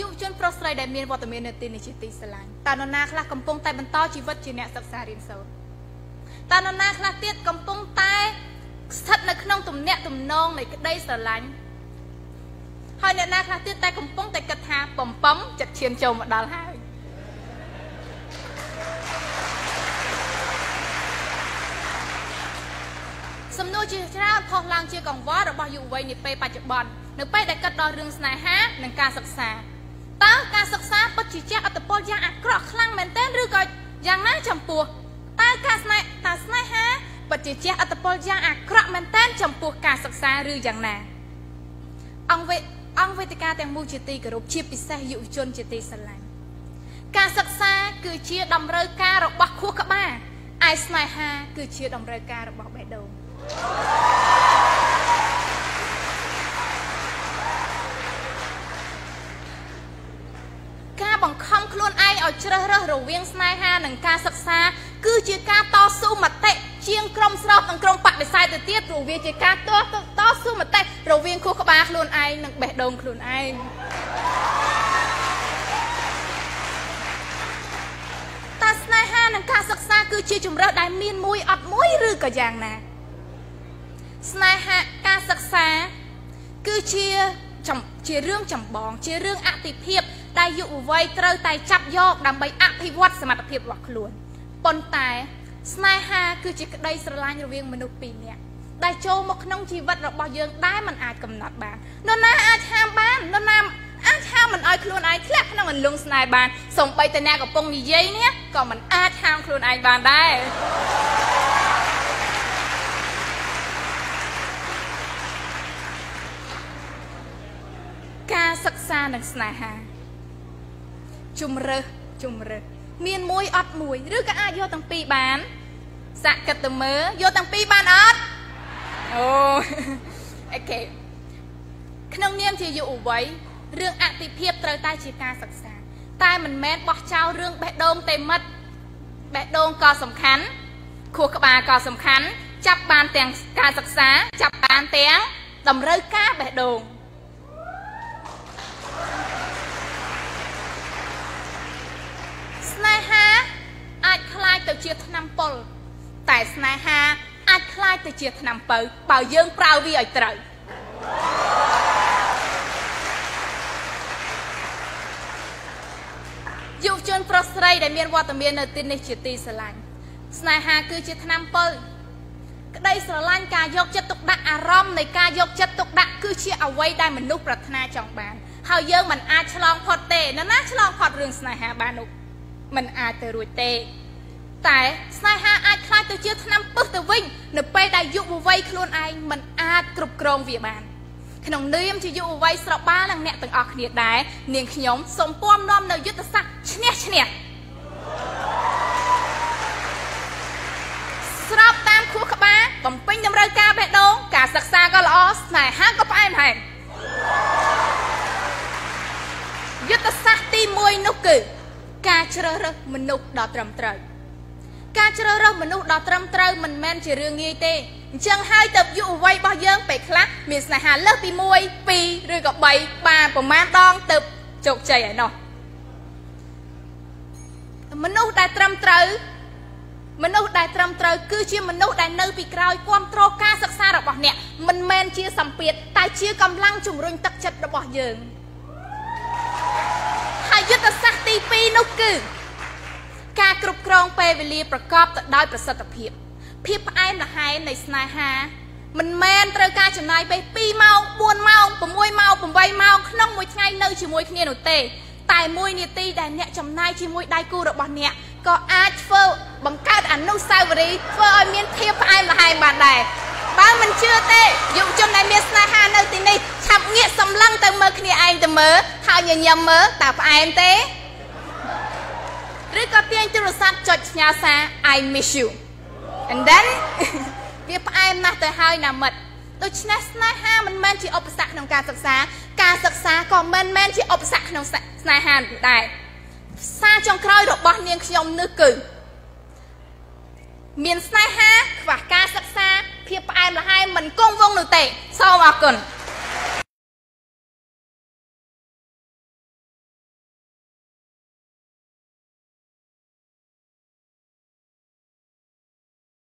យុវជនប្រុសស្រីដែលមានវត្តមាននៅទីនេះជាទីស្រឡាញ់តើនរណាខ្លះកំពុងតែបន្តជីវិតជាអ្នកសិក្សារៀនសូត្រតើនរណាខ្លះទៀតកំពុងតែស្ថិតនៅក្នុងទំនាក់ទំនងនៃក្តីស្រឡាញ់ហើយអ្នកណាខ្លះទៀតតែកំពុងតែគិតថាបំពំចិត្តឈានចូលមកដល់ហើយសំណួរជាច្រើនផុសឡើងជាកង្វល់របស់យុវវ័យនាពេលបច្ចុប្បន្ននៅពេលដែលគិតដល់រឿងស្នេហានិងការសិក្សា តើការសិក្សាពិតជាជះឥទ្ធិពលយ៉ាងអាក្រក់ខ្លាំងមែនទែនឬក៏យ៉ាងណាចំពោះតើការស្នេហ៍តើស្នេហាពិតជាជះឥទ្ធិពលយ៉ាងអាក្រក់មែនទែនចំពោះការសិក្សាឬយ៉ាងណាអង្គវេអង្គវេទិកាទាំងមូលជាទីគោរពជាពិសេសយុវជនជាទីស្រឡាញ់ការសិក្សាគឺជាតម្រូវការរបស់ខួរក្បាលឯស្នេហាគឺជាតម្រូវការរបស់បេះដូងការបង្ខំខ្លួនឯងឲ្យជ្រើសរើសរវាងស្នេហានិងការសិក្សា គឺជាការតស៊ូមតិជាងក្រុមស្របនិងក្រុមបដិសេធទៅទៀតព្រោះវាជាការតតស៊ូមតិរវាងខួរក្បាលខ្លួនឯងនិងបេះដូងខ្លួនឯងតើស្នេហានិងការសិក្សាគឺជាជំរើសដែលមានមួយអត់មួយឬក៏យ៉ាងណា ស្នេហាការសិក្សា គឺជាជារឿងចម្បង ជារឿងអតិភិប ដែលយុវវ័យត្រូវតែចាប់យកដើម្បីអភិវឌ្ឍសមត្ថភាពរបស់ខ្លួនប៉ុន្តែ ស្នេហាគឺជាក្តីស្រឡាញ់រវាងមនុស្សពីរនាក់ដែលចូលមកក្នុងជីវិតរបស់យើងដែលมันអាចកំណត់បាននរណាអាចហាមបាននរណាអាចហាមមិនឲ្យខ្លួនឯងធ្លាក់ក្នុងអន្លង់ស្នេហ៍បានសូម្បីតែអ្នកកំពុងនិយាយនេះក៏មិនអាចហាមខ្លួនឯងបានដែរការសិក្សានិងស្នេហា ជំរើសជំរើសមានមួយអត់មួយឬក៏អាចយកទាំងពីរបានសាក់គិតទៅមើលយកទាំងពីរបានអត់អូអូខេក្នុងនាមជាយុវវ័យរឿងអតិភិបត្រូវតែជាការសិក្សា តែមិនមែនបោះចោលរឿងបេះដូងទេមិត្តបេះដូងក៏សំខាន់ខួរក្បាលក៏សំខាន់ចាប់បានទាំងការសិក្សា ចាប់បានទាំងតម្រូវការបេះដូង ស្នេហាអាចคล้ายទៅជាថ្នាំពុលតែស្នេហាអាចคล้ายទៅជាថ្នាំពៅបើយើងប្រើវាឲ្យត្រូវយុវជនប្រុសស្រីដែលមានវត្តមាននៅទីនេះជាទីស្រឡាញ់ស្នេហាគឺជាថ្នាំពៅក្តីស្រឡាញ់ការយកចិត្តទុកដាក់អារម្មណ៍នៃការយកចិត្តទុកដាក់គឺជាអ្វីដែលមនុស្សប្រាថ្នាចង់បានហើយយើងមិនអាចឆ្លងផុតទេនរណាឆ្លងផុតរឿងស្នេហាបាននោះ មិនអាចទៅរួចទេ តែស្នេហាអាចខ្លាចទៅជាឆ្នាំពឹសទៅវិញ នៅពេលដែលយុវវ័យខ្លួនឯងមិនអាចគ្រប់គ្រងវាបានក្នុងនាមជាយុវវ័យស្របាលនឹងអ្នកទាំងអស់គ្នាដែរនាងខ្ញុំសូមពំនាំនៅយុទ្ធសាស្ត្រឈ្នះឈ្នះស្របតាមខួរក្បាលបំពេញតម្រូវការបេះដូងការសិក្សាក៏ល្អស្នេហាក៏ផ្អែមហែមយុទ្ធសាស្ត្រទី1នោះគឺ ការជ្រើសរើសមនុស្សដ៏ត្រឹមត្រូវការជ្រើសរើសមនុស្សដ៏ត្រឹមត្រូវមិនមែនជារឿងងាយទេអញ្ចឹងហើយទៅយុវវ័យរបស់យើងពេលខ្លះមានស្នេហាលើសពី1 2ឬក៏3បានប្រមាណដងទៅជោគជ័យហើយនោះមនុស្សដែលត្រឹមត្រូវមនុស្សដែលត្រឹមត្រូវគឺជាមនុស្សដែលនៅពីក្រោយគ្រប់គ្រងការសិក្សារបស់អ្នកមិនមែនជាសម្ពាធតែជាកម្លាំងជំរុញទឹកចិត្តរបស់យើងហើ យយុទ្ធសាស្ត្រទី2នោះគឺ ការគ្រប់គ្រងពេលវេលាប្រកបទៅដោយប្រសិទ្ធភាព ភាពផ្អែមល្ហែមនៃស្នេហា មិនមែនត្រូវការចំណាយពេល2ម៉ោង4ម៉ោង6ម៉ោង8ម៉ោងក្នុងមួយថ្ងៃនៅជាមួយគ្នានោះទេ តែមួយនាទីដែលអ្នកចំណាយជាមួយដៃគូរបស់អ្នកក៏អាចធ្វើបង្កើតអនុស្សាវរីយ៍ធ្វើឲ្យមានភាពផ្អែមល្ហែមបានដែរបើមិនជឿទេយុវជនដែលមានស្នេហានៅទីនេះឆាប់ងាកសម្លឹងទៅមើលគ្នាឯងទៅមើល ហើយញញឹមមើលតើផ្អែមទេឬក៏ទាញទូរស័ព្ទចុចផ្ញើសារ I miss you and then វាផ្អែមណាស់ទៅហើយណាមិត្តដូច្នេះស្នេហាមិនមែនជាឧបសគ្គក្នុងការសិក្សា ការសិក្សាក៏មិនមែនជាឧបសគ្គក្នុងស្នេហាដែរសារចុងក្រោយរបស់នាងខ្ញុំនេះគឺមានស្នេហាខ្វះការសិក្សាភាពផ្អែមល្ហែមមិនគង់វង្សនោះទេសូមអរគុណ